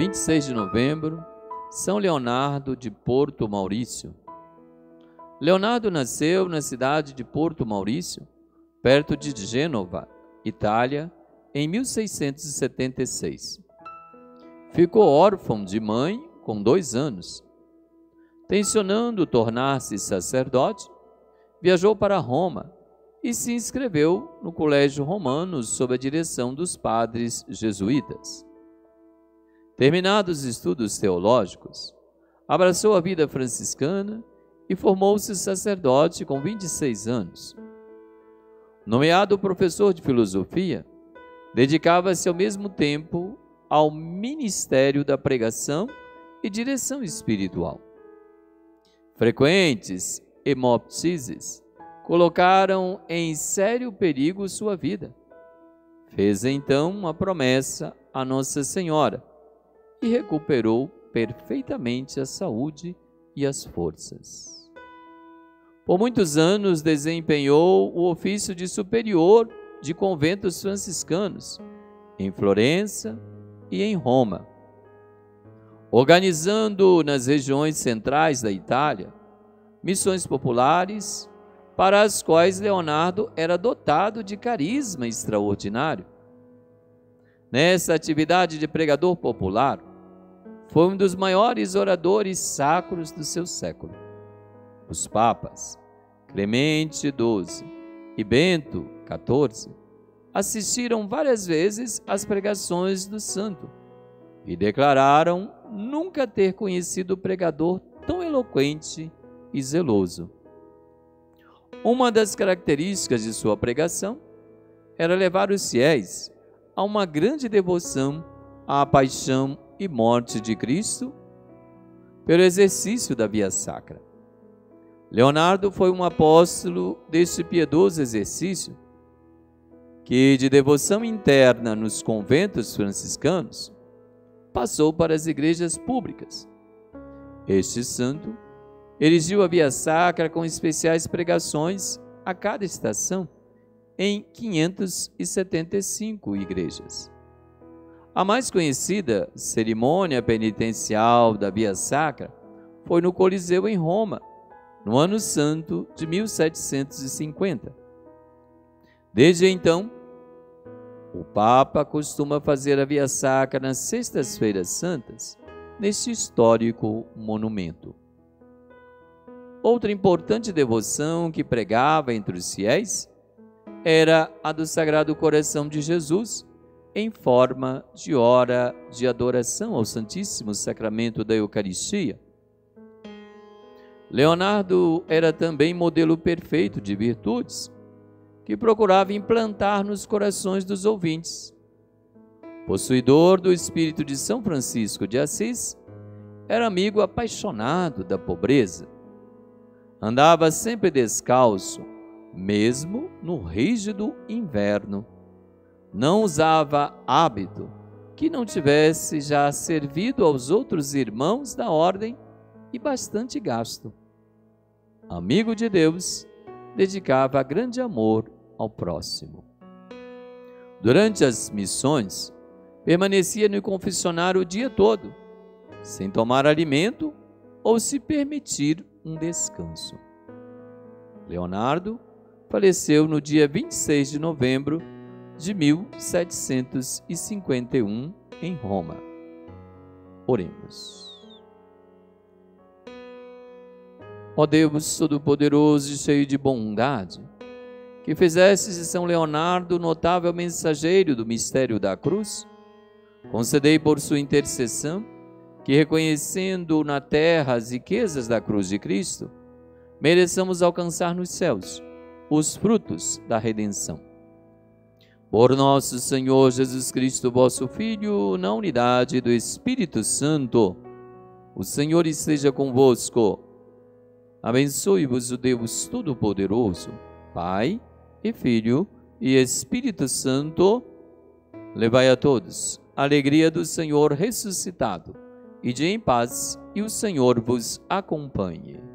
26 de novembro, São Leonardo de Porto Maurício. Leonardo nasceu na cidade de Porto Maurício, perto de Gênova, Itália, em 1676. Ficou órfão de mãe com dois anos. Tensionando tornar-se sacerdote, viajou para Roma e se inscreveu no Colégio Romano sob a direção dos padres jesuítas. Terminados os estudos teológicos, abraçou a vida franciscana e formou-se sacerdote com 26 anos. Nomeado professor de filosofia, dedicava-se ao mesmo tempo ao ministério da pregação e direção espiritual. Frequentes hemoptises colocaram em sério perigo sua vida. Fez então uma promessa a Nossa Senhora e recuperou perfeitamente a saúde e as forças. Por muitos anos desempenhou o ofício de superior de conventos franciscanos em Florença e em Roma, organizando nas regiões centrais da Itália missões populares para as quais Leonardo era dotado de carisma extraordinário. Nessa atividade de pregador popular, foi um dos maiores oradores sacros do seu século. Os papas Clemente XII e Bento XIV assistiram várias vezes às pregações do santo e declararam nunca ter conhecido pregador tão eloquente e zeloso. Uma das características de sua pregação era levar os fiéis a uma grande devoção à paixão e morte de Cristo pelo exercício da via sacra. Leonardo foi um apóstolo deste piedoso exercício que, de devoção interna nos conventos franciscanos, passou para as igrejas públicas. Este santo erigiu a via sacra com especiais pregações a cada estação em 575 igrejas. A mais conhecida cerimônia penitencial da Via Sacra foi no Coliseu em Roma, no ano santo de 1750. Desde então, o Papa costuma fazer a Via Sacra nas Sextas-feiras Santas, neste histórico monumento. Outra importante devoção que pregava entre os fiéis era a do Sagrado Coração de Jesus, em forma de hora de adoração ao Santíssimo Sacramento da Eucaristia. Leonardo era também modelo perfeito de virtudes, que procurava implantar nos corações dos ouvintes. Possuidor do espírito de São Francisco de Assis, era amigo apaixonado da pobreza. Andava sempre descalço, mesmo no rígido inverno não usava hábito que não tivesse já servido aos outros irmãos da ordem e bastante gasto. Amigo de Deus, dedicava grande amor ao próximo. Durante as missões, permanecia no confessionário o dia todo, sem tomar alimento ou se permitir um descanso. Leonardo faleceu no dia 26 de novembro de 1751 em Roma. Oremos. Ó Deus Todo-Poderoso e cheio de bondade, que fizestes de São Leonardo notável mensageiro do mistério da cruz, concedei por sua intercessão que, reconhecendo na terra as riquezas da cruz de Cristo, mereçamos alcançar nos céus os frutos da redenção por nosso Senhor Jesus Cristo, vosso Filho, na unidade do Espírito Santo. O Senhor esteja convosco. Abençoe-vos o Deus Todo-Poderoso, Pai e Filho e Espírito Santo. Levai a todos a alegria do Senhor ressuscitado. E de em paz, e o Senhor vos acompanhe.